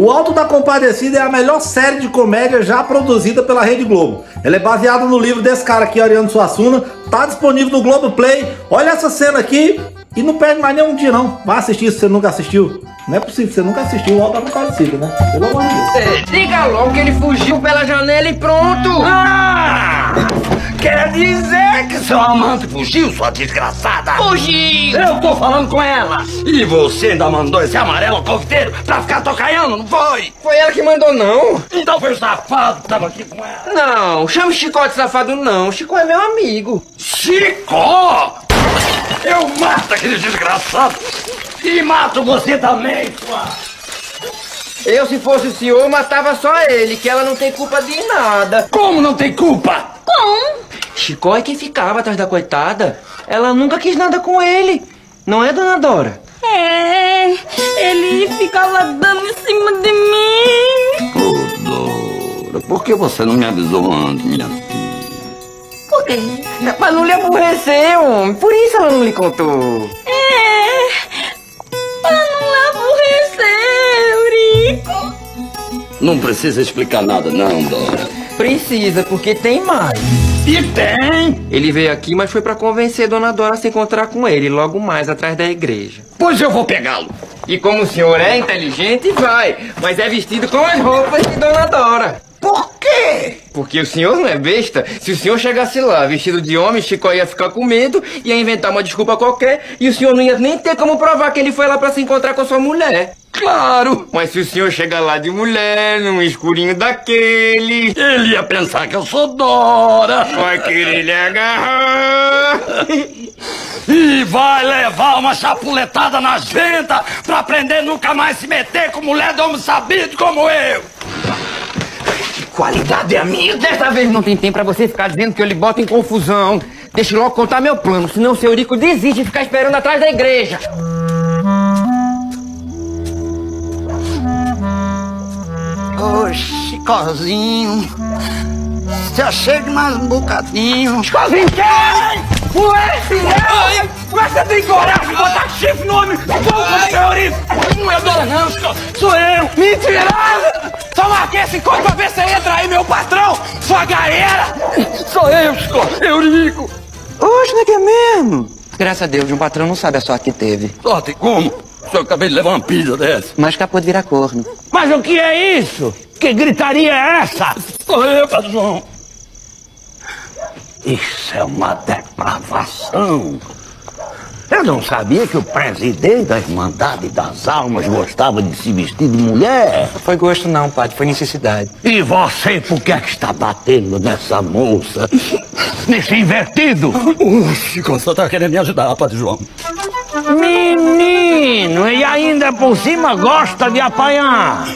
O Alto da Compadecida é a melhor série de comédia já produzida pela Rede Globo. Ela é baseada no livro desse cara aqui, Ariano Suassuna. Tá disponível no Globo Play. Olha essa cena aqui e não perde mais nenhum dia não. Vai assistir se você nunca assistiu. Não é possível, você nunca assistiu o Alto da Compadecida, né? Pelo amor de Deus. É, diga logo que ele fugiu pela janela e pronto. Ah! Quer dizer que seu amante fugiu, sua desgraçada? Fugiu. Eu tô falando com ela. E você ainda mandou esse amarelo confiteiro pra ficar tocaiando, não foi? Foi ela que mandou não. Então foi o safado que tava aqui com ela. Não, chama o Chicó de safado não. O Chicó é meu amigo. Chicó! Eu mato aquele desgraçado. E mato você também, sua... Eu, se fosse o senhor, matava só ele, que ela não tem culpa de nada. Como não tem culpa? Bom, Chicó é quem ficava atrás da coitada. Ela nunca quis nada com ele. Não é, dona Dora? é. Ele ficava dando em cima de mim. Ô, Dora, por que você não me avisou antes, minha Por quê? Mas não lhe aborreceu, homem. Por isso ela não lhe contou. É. Pra não aborrecer, Eurico. Não precisa explicar nada, não, Dora. Precisa, porque tem mais. E tem! Ele veio aqui, mas foi pra convencer Dona Dora a se encontrar com ele logo mais atrás da igreja. Pois eu vou pegá-lo. E como o senhor é inteligente, vai. Mas é vestido com as roupas de Dona Dora. Por quê? Porque o senhor não é besta. Se o senhor chegasse lá vestido de homem, Chico ia ficar com medo, ia inventar uma desculpa qualquer, e o senhor não ia nem ter como provar que ele foi lá pra se encontrar com a sua mulher. Claro! Mas se o senhor chegar lá de mulher, num escurinho daquele, Ele ia pensar que eu sou Dora. vai querer lhe agarrar. E vai levar uma chapuletada nas ventas pra aprender nunca mais se meter com mulher de homem sabido como eu. Qualidade é a minha. Dessa vez não tem tempo pra você ficar dizendo que eu lhe boto em confusão. Deixa eu logo contar meu plano, senão o seu Eurico desiste de ficar esperando atrás da igreja. Chicozinho. Já chega mais um bocadinho. Chicozinho quem? O esse não! Mas você tem coragem de botar chifre no homem? Como seu Eurico? Não é Dora não, Chico. Sou eu. Mentirosa! Só marquei esse código pra ver se entra aí, meu patrão! Sua galera! Sou eu, Chico. Eurico. Oxe, não é que é mesmo? Graças a Deus, um patrão não sabe a sorte que teve. Sorte como? Eu acabei de levar uma pizza dessa. Mas capô de virar corno. Mas o que é isso? Que gritaria é essa? Sou eu, patrão. Isso é uma depravação. Eu não sabia que o presidente da Irmandade das Almas gostava de se vestir de mulher. Foi gosto não, padre, foi necessidade. E você, por que é que está batendo nessa moça? Nesse invertido? Oxe, você tá querendo me ajudar, Padre João. Menino, e ainda por cima gosta de apanhar.